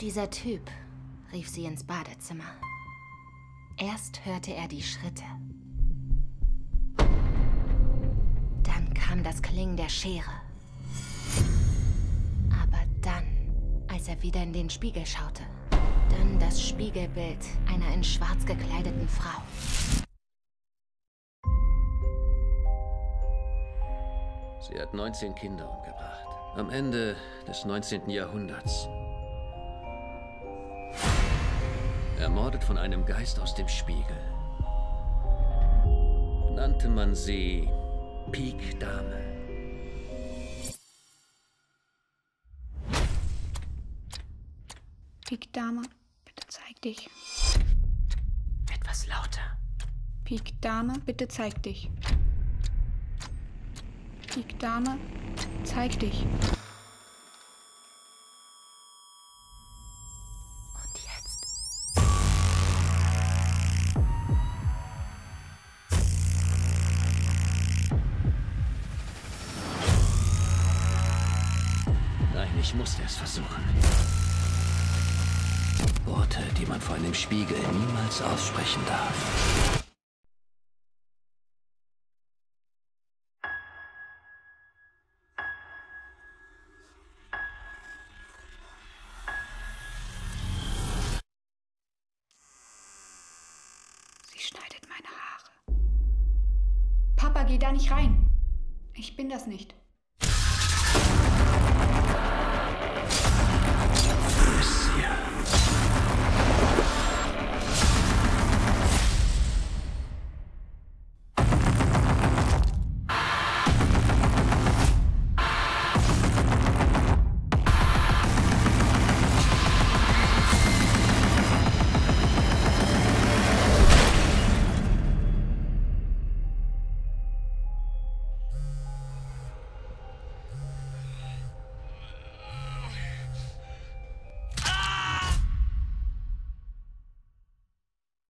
Dieser Typ rief sie ins Badezimmer. Erst hörte er die Schritte. Dann kam das Klingen der Schere. Aber dann, als er wieder in den Spiegel schaute, dann das Spiegelbild einer in schwarz gekleideten Frau. Sie hat 19 Kinder umgebracht. Am Ende des 19. Jahrhunderts. Ermordet von einem Geist aus dem Spiegel. Nannte man sie Peak Dame. Pik Dame, bitte zeig dich. Etwas lauter. Pik Dame, bitte zeig dich. Pik Dame, zeig dich. Ich musste es versuchen. Worte, die man vor einem Spiegel niemals aussprechen darf. Sie schneidet meine Haare. Papa, geh da nicht rein. Ich bin das nicht.